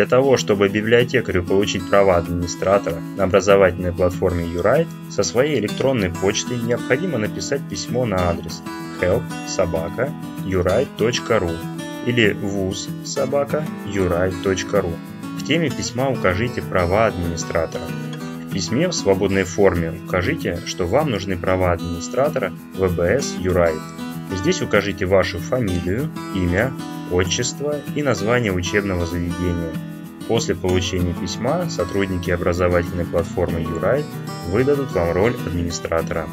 Для того, чтобы библиотекарю получить права администратора на образовательной платформе URITE, со своей электронной почты необходимо написать письмо на адрес help собака urite.ru или urite.ru. В теме письма укажите права администратора. В письме в свободной форме укажите, что вам нужны права администратора ВБС URITE. Здесь укажите вашу фамилию, имя, отчество и название учебного заведения. После получения письма сотрудники образовательной платформы URITE выдадут вам роль администратора.